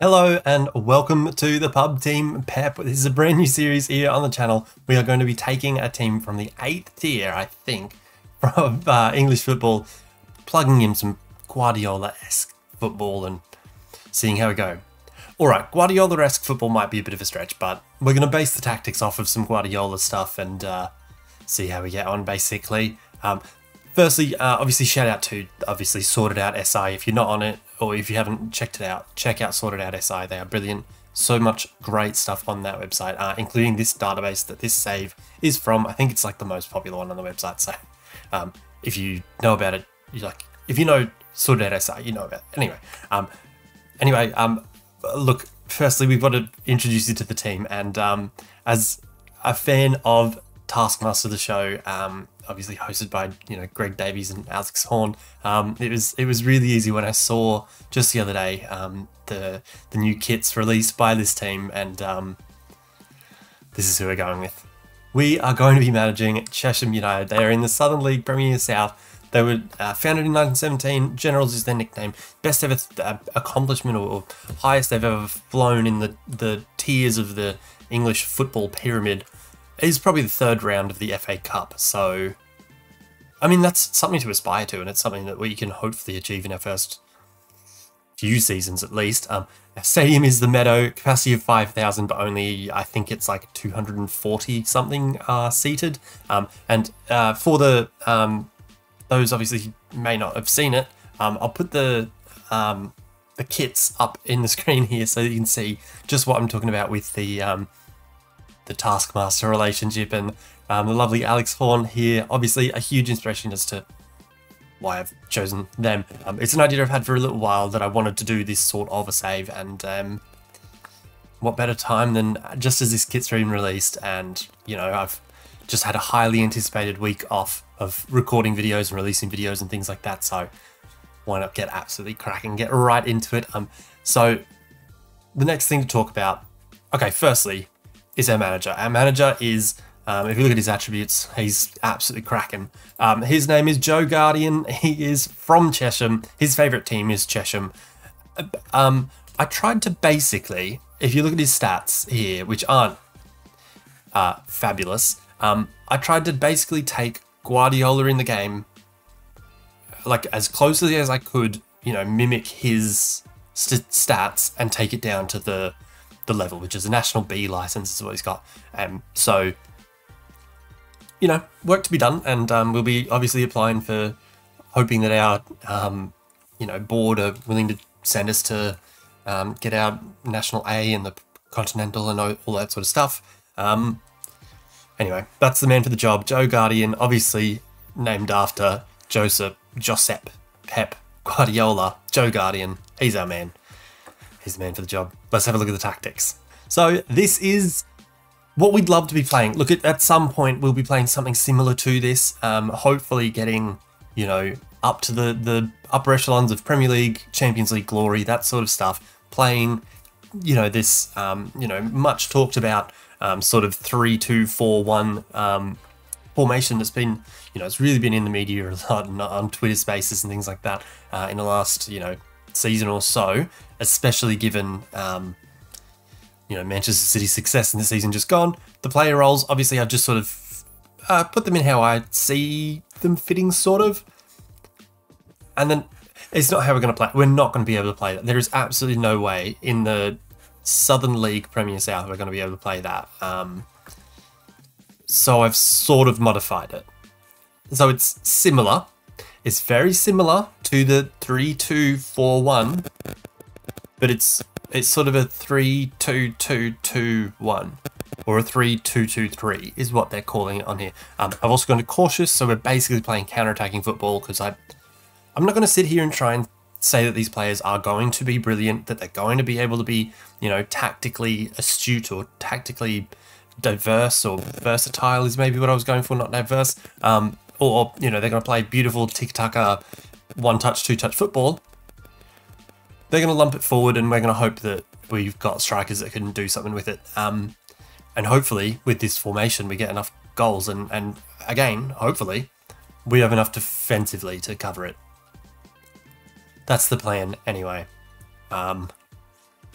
Hello and welcome to the pub team Pep. This is a brand new series here on the channel. We are going to be taking a team from the eighth tier, I think, from uh, English football, plugging in some Guardiola-esque football and seeing how we go. All right, Guardiola-esque football might be a bit of a stretch, but we're going to base the tactics off of some Guardiola stuff and uh, see how we get on, basically. Um, firstly, uh, obviously, shout out to obviously Sort It Out SI. If you're not on it, or if you haven't checked it out, check out Sort It Out SI. They are brilliant. So much great stuff on that website, uh, including this database that this save is from. I think it's like the most popular one on the website. So um, if you know about it, you like if you know Sort It Out SI, you know about it. Anyway, um, anyway, um, look. Firstly, we've got to introduce you to the team, and um, as a fan of Taskmaster, the show, um, obviously hosted by you know Greg Davies and Alex Horne. Um, it was it was really easy when I saw just the other day um, the the new kits released by this team, and um, this is who we're going with. We are going to be managing Chesham United. They are in the Southern League Premier South. They were uh, founded in 1917. Generals is their nickname. Best ever uh, accomplishment or, or highest they've ever flown in the the tiers of the English football pyramid is probably the third round of the FA Cup. So, I mean, that's something to aspire to, and it's something that we can hopefully achieve in our first few seasons at least. Um, stadium is the Meadow, capacity of 5,000, but only I think it's like 240 something uh, seated. Um, and uh, for the um, those obviously may not have seen it, um, I'll put the um, the kits up in the screen here so you can see just what I'm talking about with the um, the Taskmaster relationship and um, the lovely Alex Horne here. Obviously, a huge inspiration as to why I've chosen them. Um, it's an idea I've had for a little while that I wanted to do this sort of a save, and um, what better time than just as this kit stream released, and you know, I've just had a highly anticipated week off of recording videos and releasing videos and things like that, so why not get absolutely cracking, and get right into it. Um, so the next thing to talk about, okay, firstly, is our manager. Our manager is, um, if you look at his attributes, he's absolutely cracking. Um, his name is Joe Guardian. He is from Chesham. His favourite team is Chesham. Um, I tried to basically, if you look at his stats here, which aren't uh, fabulous, um, I tried to basically take Guardiola in the game, like as closely as I could, you know, mimic his st stats and take it down to the the level, which is a national B license, is what he's got. Um, so, you know, work to be done, and um, we'll be obviously applying for hoping that our, um, you know, board are willing to send us to um, get our national A and the continental and all that sort of stuff. Um, anyway, that's the man for the job. Joe Guardian, obviously named after Joseph Josep Pep Guardiola. Joe Guardian, he's our man. He's the man for the job. Let's have a look at the tactics. So this is what we'd love to be playing. Look, at, at some point we'll be playing something similar to this. Um, hopefully getting, you know, up to the, the upper echelons of Premier League, Champions League glory, that sort of stuff. Playing, you know, this, um, you know, much talked about um, sort of 3-2-4-1 um, formation that's been, you know, it's really been in the media a lot on Twitter spaces and things like that uh, in the last, you know, season or so, especially given um, you know Manchester City's success in the season just gone. The player roles, obviously, I've just sort of uh, put them in how I see them fitting, sort of. And then it's not how we're going to play. We're not going to be able to play that. There is absolutely no way in the Southern League Premier South we're going to be able to play that. Um, so I've sort of modified it. So it's similar, it's very similar to the 3241, but it's it's sort of a 322221 or a 3223 is what they're calling it on here. Um, I've also gone to cautious, so we're basically playing counter-attacking football because I I'm not going to sit here and try and say that these players are going to be brilliant, that they're going to be able to be, you know, tactically astute or tactically diverse or versatile is maybe what I was going for, not diverse. Um, or you know they're going to play beautiful tiki-taka one-touch, two-touch football, they're going to lump it forward, and we're going to hope that we've got strikers that can do something with it. Um, and hopefully, with this formation, we get enough goals, and and again, hopefully, we have enough defensively to cover it. That's the plan, anyway. Um,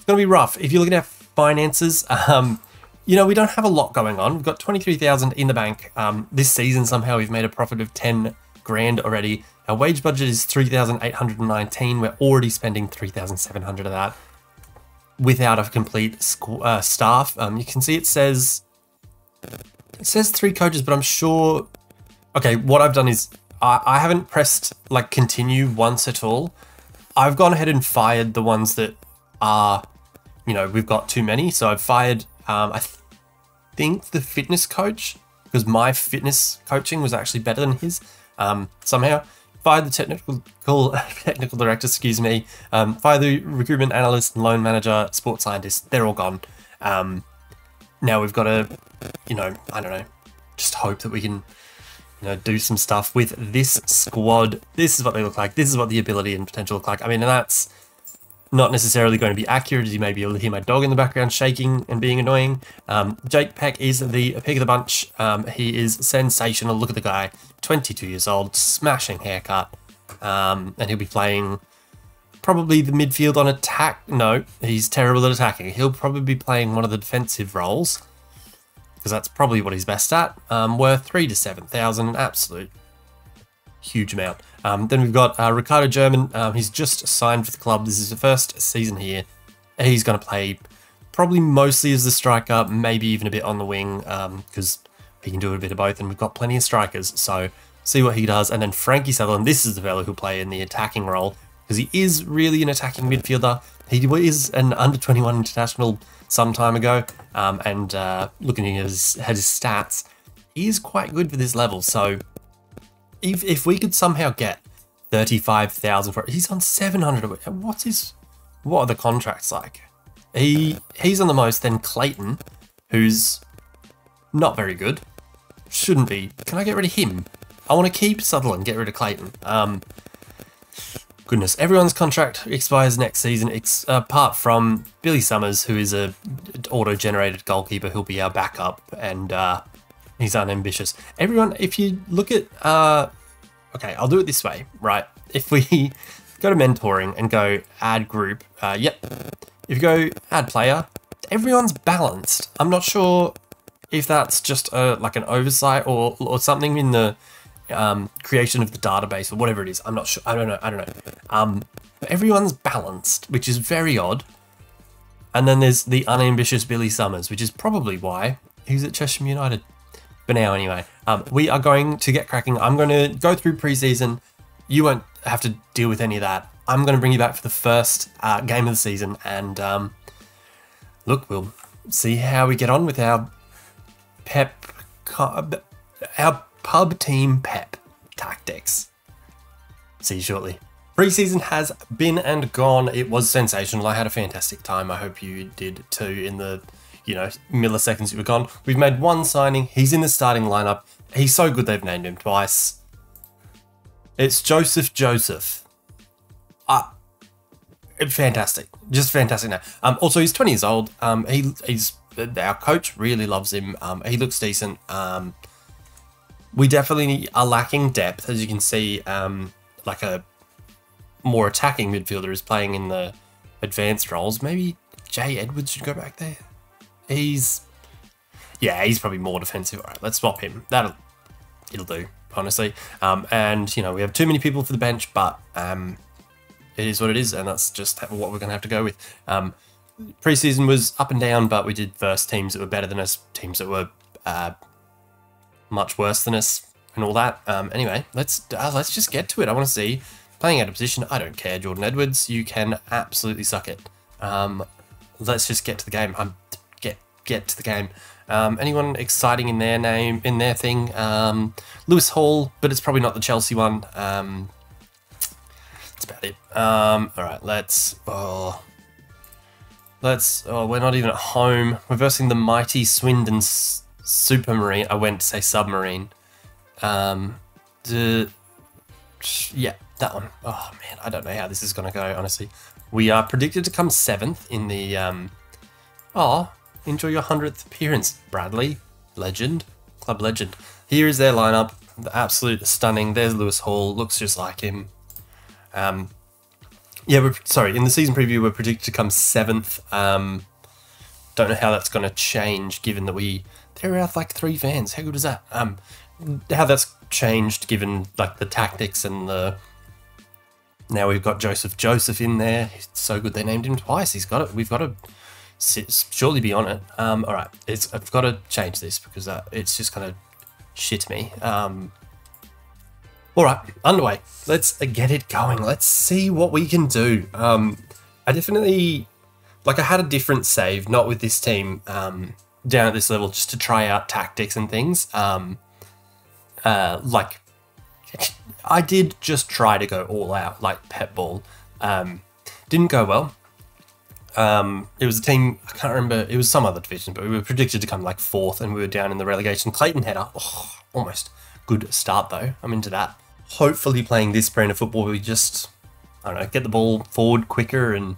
going to be rough. If you look at finances, um, you know, we don't have a lot going on. We've got 23,000 in the bank. Um, this season, somehow, we've made a profit of 10 grand already. Our wage budget is 3,819. We're already spending 3,700 of that without a complete uh, staff. Um, you can see it says it says three coaches, but I'm sure. Okay, what I've done is I, I haven't pressed like continue once at all. I've gone ahead and fired the ones that are, you know, we've got too many. So I've fired. Um, I th think the fitness coach because my fitness coaching was actually better than his um, somehow. Fired the technical technical director, excuse me. Um, fired the recruitment analyst, loan manager, sports scientist. They're all gone. Um, now we've got to, you know, I don't know, just hope that we can, you know, do some stuff with this squad. This is what they look like. This is what the ability and potential look like. I mean, and that's not necessarily going to be accurate, you may be able to hear my dog in the background shaking and being annoying. Um, Jake Peck is the pick of the bunch. Um, he is sensational. Look at the guy, 22 years old, smashing haircut. Um, and he'll be playing probably the midfield on attack. No, he's terrible at attacking. He'll probably be playing one of the defensive roles because that's probably what he's best at. Um, worth three to 7,000, an absolute huge amount. Um, then we've got uh, Ricardo German. Um, he's just signed for the club. This is the first season here. He's going to play probably mostly as the striker, maybe even a bit on the wing because um, he can do a bit of both. And we've got plenty of strikers, so see what he does. And then Frankie Sutherland. This is the fellow who'll play in the attacking role because he is really an attacking midfielder. He is an under 21 international some time ago, um, and uh, looking at his, at his stats, he is quite good for this level. So if, if we could somehow get 35,000 for it, he's on 700. What's his, what are the contracts like? He He's on the most, then Clayton, who's not very good. Shouldn't be. Can I get rid of him? I want to keep Sutherland, get rid of Clayton. Um, goodness, everyone's contract expires next season, ex apart from Billy Summers, who is a auto-generated goalkeeper who'll be our backup, and uh, he's unambitious. Everyone, if you look at, uh, okay, I'll do it this way, right? If we go to mentoring and go add group, uh, yep. If you go add player, everyone's balanced. I'm not sure if that's just a, like an oversight or, or something in the um, creation of the database or whatever it is. I'm not sure. I don't know. I don't know. Um, but everyone's balanced, which is very odd. And then there's the unambitious Billy Summers, which is probably why he's at Cheshire United for now anyway. Um, we are going to get cracking. I'm going to go through preseason. You won't have to deal with any of that. I'm going to bring you back for the first uh, game of the season. And um, look, we'll see how we get on with our pep, our pub team pep tactics. See you shortly. Preseason has been and gone. It was sensational. I had a fantastic time. I hope you did too in the you know, milliseconds you were gone. We've made one signing. He's in the starting lineup. He's so good they've named him twice. It's Joseph Joseph. Ah, fantastic. Just fantastic now. Um, also, he's 20 years old. Um, he, he's our coach really loves him. Um, he looks decent. Um, we definitely are lacking depth, as you can see. Um, like a more attacking midfielder is playing in the advanced roles. Maybe Jay Edwards should go back there. He's, yeah, he's probably more defensive. All right, let's swap him. That'll, it'll do, honestly. Um, and you know we have too many people for the bench, but um, it is what it is, and that's just what we're going to have to go with. Um, preseason was up and down, but we did verse teams that were better than us, teams that were uh, much worse than us, and all that. Um, anyway, let's uh, let's just get to it. I want to see playing out of position. I don't care, Jordan Edwards. You can absolutely suck it. Um, let's just get to the game. I'm get to the game. Um, anyone exciting in their name, in their thing? Um, Lewis Hall, but it's probably not the Chelsea one. Um, that's about it. Um, all right, let's. Oh, let's. Oh, we're not even at home. We're versing the mighty Swindon Supermarine. I went to say submarine. Um, the, yeah, that one. Oh man, I don't know how this is going to go. Honestly, we are predicted to come seventh in the. Um, oh, Enjoy your 100th appearance, Bradley. Legend. Club legend. Here is their lineup. The absolute stunning. There's Lewis Hall. Looks just like him. Um, yeah, we're sorry. In the season preview, we're predicted to come seventh. Um, don't know how that's going to change, given that we there are like three fans. How good is that? Um, how that's changed, given like the tactics and the. Now we've got Joseph Joseph in there. It's so good they named him twice. He's got it. We've got sit, surely be on it. Um, all right, it's I've got to change this because uh, it's just kind of shit me. Um, all right, underway. Let's get it going. Let's see what we can do. Um, I definitely, like, I had a different save, not with this team um, down at this level, just to try out tactics and things. Um, uh, like, I did just try to go all out, like Pep Ball. Um, didn't go well. Um, it was a team, I can't remember, it was some other division, but we were predicted to come like fourth and we were down in the relegation. Clayton header, oh, almost. Good start though, I'm into that hopefully playing this brand of football, we just, I don't know, get the ball forward quicker and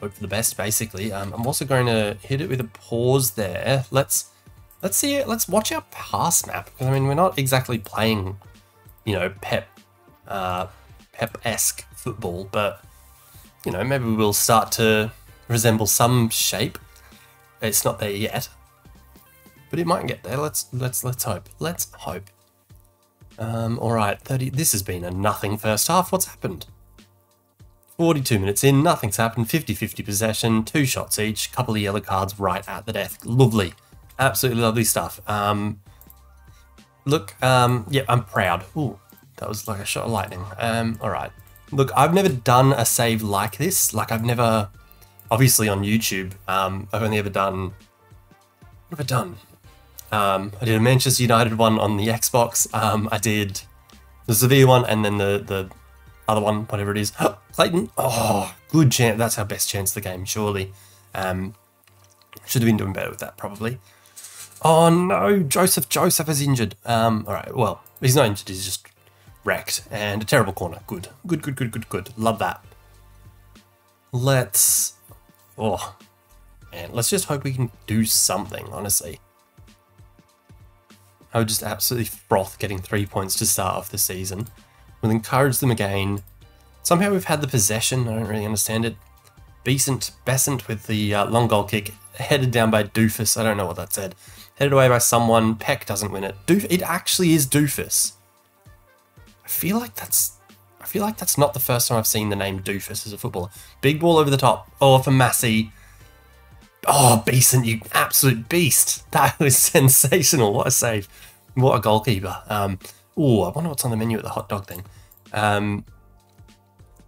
hope for the best, basically. Um, I'm also going to hit it with a pause there. Let's, let's see, let's watch our pass map. I mean, we're not exactly playing, you know, Pep, uh, Pep-esque football, but, you know, maybe we'll start to resemble some shape. It's not there yet, but it might get there. Let's let's let's hope. Let's hope. Um, all right, 30. This has been a nothing first half. What's happened? 42 minutes in, nothing's happened. 50-50 possession, two shots each, couple of yellow cards right at the death. Lovely, absolutely lovely stuff. Um, look, um, yeah, I'm proud. Ooh, that was like a shot of lightning. Um, all right. Look, I've never done a save like this. Like I've never, obviously on YouTube, um, I've only ever done. What have I done? Um, I did a Manchester United one on the Xbox. Um, I did the Sevilla one and then the, the other one, whatever it is. Clayton, oh, good chance. That's our best chance of the game, surely. Um, should have been doing better with that, probably. Oh no, Joseph Joseph is injured. Um, all right, well, he's not injured, he's just wrecked. And a terrible corner. Good, good, good, good, good, good. Love that. Let's, oh, man, let's just hope we can do something, honestly. I would just absolutely froth getting three points to start off the season. We'll encourage them again. Somehow we've had the possession, I don't really understand it. Besant, Besant with the uh, long goal kick, headed down by Doofus, I don't know what that said. Headed away by someone, Peck doesn't win it. Doof it actually is Doofus. I feel like that's I feel like that's not the first time I've seen the name Doofus as a footballer. Big ball over the top. Oh, for Massey. Oh, Beeson, you absolute beast. That was sensational. What a save. What a goalkeeper. Um, oh, I wonder what's on the menu at the hot dog thing. Um,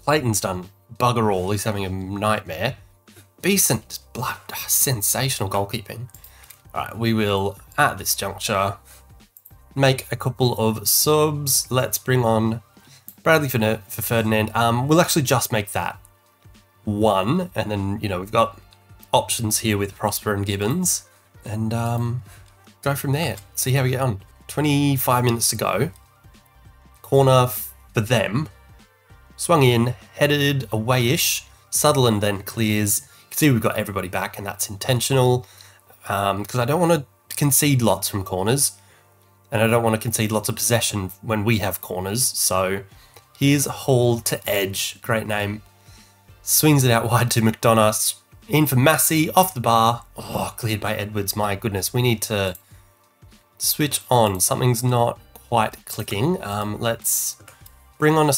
Clayton's done bugger all. He's having a nightmare. Beeson, blood, sensational goalkeeping. All right, we will, at this juncture, make a couple of subs. Let's bring on Bradley for, for Ferdinand. Um, we'll actually just make that one, and then, you know, we've got options here with Prosper and Gibbons and um, go from there. See how we get on. 25 minutes to go. Corner for them. Swung in, headed away-ish. Sutherland then clears. You can see we've got everybody back and that's intentional because um, I don't want to concede lots from corners and I don't want to concede lots of possession when we have corners. So here's Hall to Edge. Great name. Swings it out wide to McDonough in for Massey, off the bar. Oh, cleared by Edwards. My goodness, we need to switch on. Something's not quite clicking. Um, let's bring on a...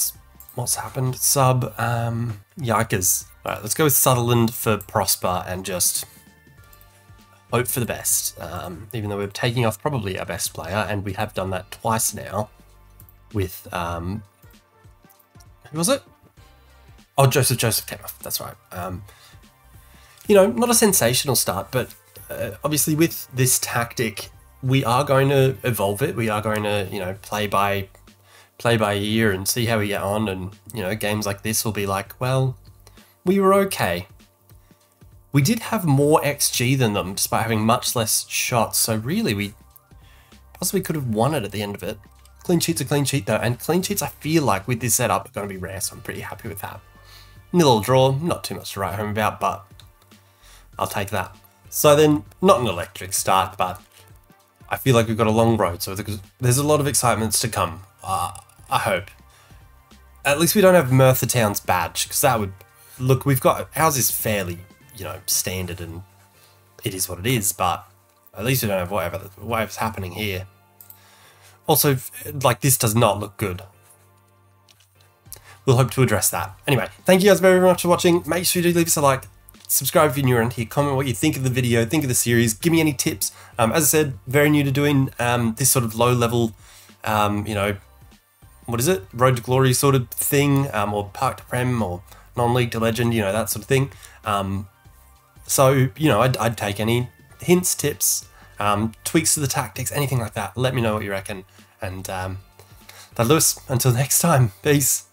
What's happened? Sub, um, Yikers. Alright, let's go with Sutherland for Prosper and just hope for the best. Um, even though we're taking off probably our best player, and we have done that twice now with... Um, who was it? Oh, Joseph Joseph came off. That's right. Um, you know, not a sensational start, but uh, obviously with this tactic, we are going to evolve it. We are going to, you know, play by play by ear and see how we get on. And you know, games like this will be like, well, we were okay. We did have more XG than them, despite having much less shots. So really, we possibly could have won it at the end of it. Clean sheet's a clean sheet though, and clean sheets I feel like with this setup are going to be rare, so I'm pretty happy with that. Nil draw, not too much to write home about, but I'll take that. So then, not an electric start, but I feel like we've got a long road, so there's a lot of excitements to come. Uh, I hope. at least we don't have Merthyr Town's badge, because that would... Look, we've got... Ours is fairly, you know, standard and it is what it is, but at least we don't have whatever, the whatever's happening here. Also, like, this does not look good. We'll hope to address that. Anyway, thank you guys very much for watching. Make sure you do leave us a like, subscribe if you're new around here, comment what you think of the video, think of the series, give me any tips. Um, as I said, very new to doing um, this sort of low level, um, you know, what is it? Road to Glory sort of thing, um, or Park to Prem, or non-league to legend, you know, that sort of thing. So, you know, I'd, I'd, take any hints, tips, um, tweaks to the tactics, anything like that. Let me know what you reckon. And um, that Lewis, until next time, peace.